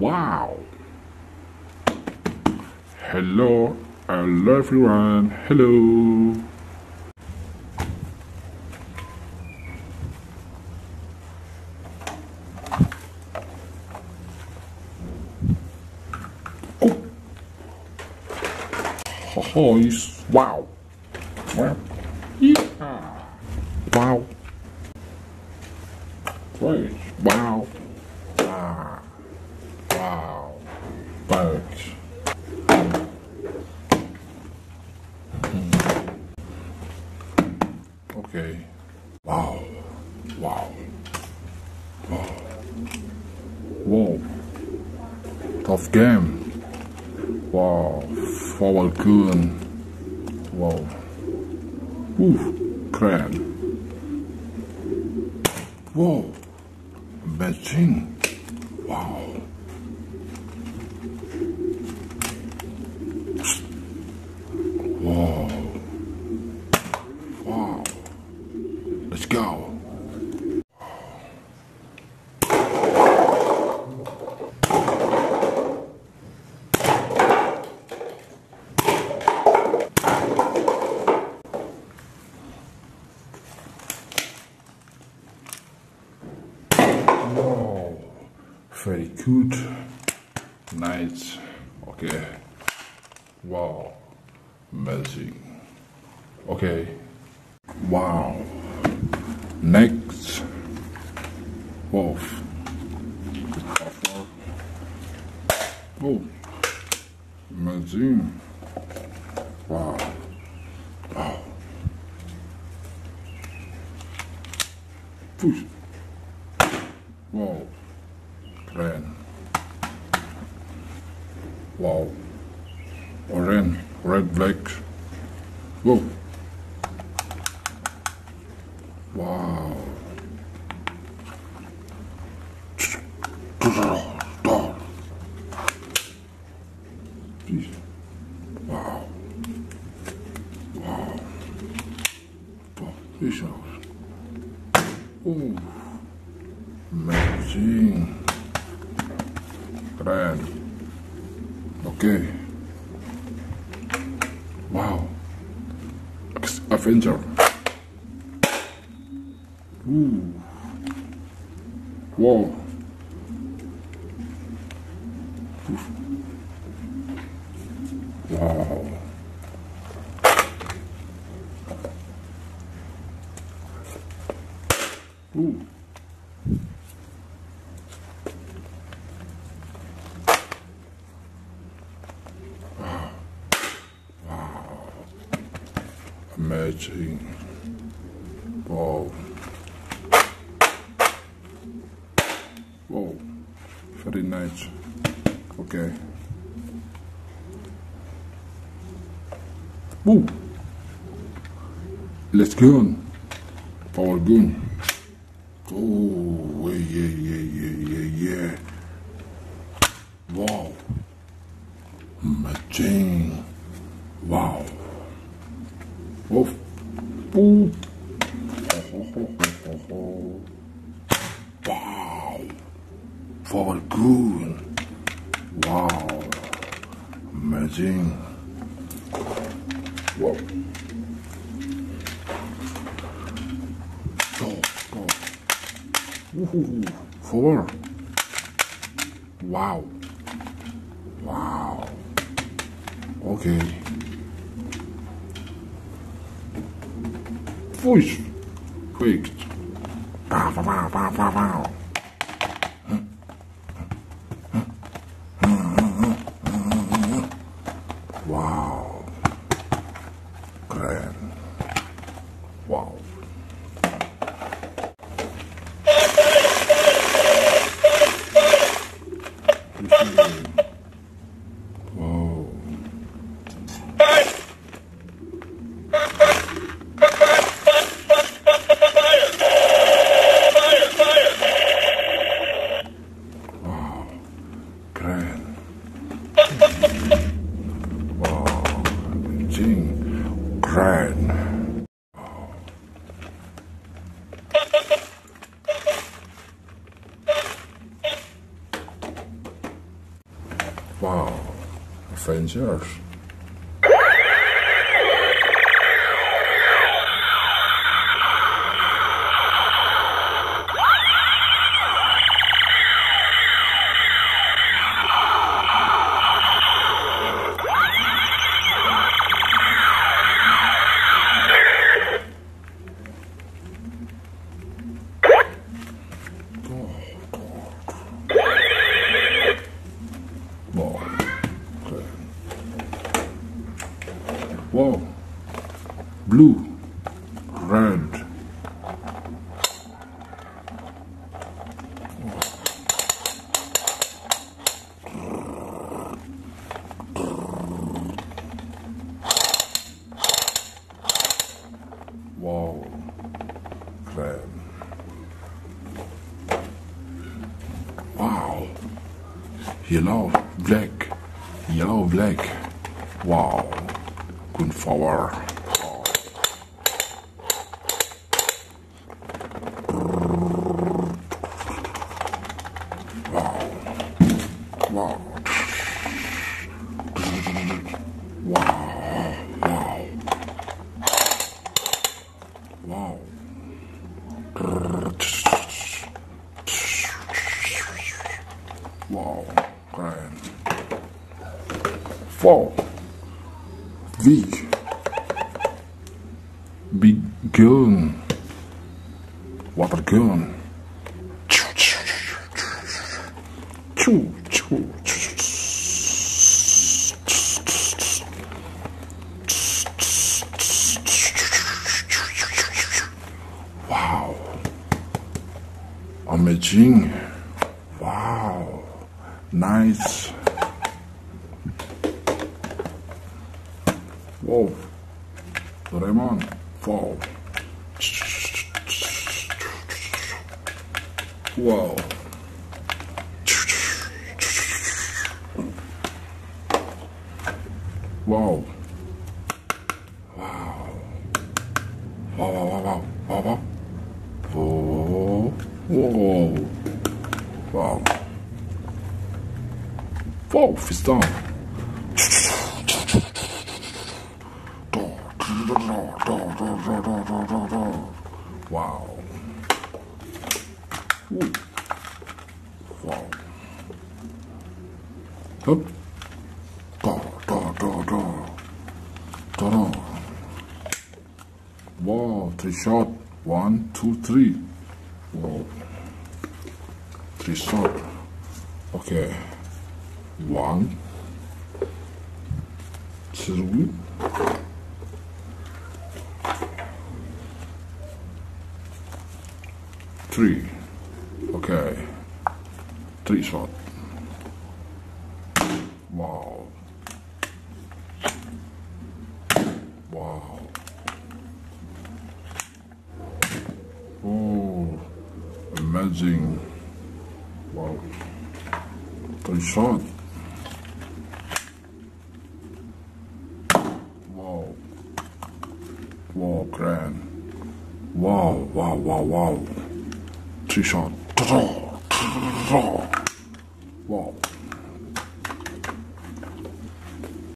Wow. Hello, hello everyone. Hello. Oh. Oh, wow. Wow. Yeah. Wow. Great. Wow. Ah. Wow. Birds. Okay. Wow. Wow. Wow. Whoa. Tough game. Wow. Forward good. Wow. Ooh. Crab. Whoa. Amazing. Wow. Whoa. Wow. Let's go. Wow. Good. Nice. Okay. Wow. Amazing. Okay. Wow. Next. Wolf. Oh. Amazing. Wow. Wow. Push. Wow. Keren. Wow. Orange, red, black. Whoa. Wow. Wow. Wow. House. Ooh. Amazing. Keren. Okay. Wow. Avenger. Ooh. Oof. Wow. Ooh. Amazing. Wow. Wow. Very nice. Okay. Woo. Let's go. On. Power gun. Oh, yeah, yeah, yeah, yeah, yeah. Wow. Amazing. Wow. Wolf. Ooh. Wow. For good. Wow. Amazing. Whoa. Four. Wow. Wow. Okay. Quick. Pow, pow, pow, pow, pow, pow. Wow. Wow. Wow. Wow. Avengers. Wow. Blue. Red. Wow. Red. Wow. Yellow, black, yellow, black. Wow. Good flower. Wow. Wow. Wow. Wow. Wow. Wow. Four. V. Big gun. Water gun. Choo, Amazing. Wow. Nice. Whoa. Doraemon. Wow. Wow. Wow. Wow. Wow, wow, wow, wow, wow, wow. Whoa. Wow. Whoa, fist down. Wow. Ooh. Wow. Up. Da, da, da, da. Da, da. Wow, three shot. One, two, three. Three shot. Okay. One, two, three. Okay. Three shot. Wow. Wow. Oh, amazing. Wow. Three shot. Wow. Wow, grand. Wow, wow, wow, wow. Three shot. Wow.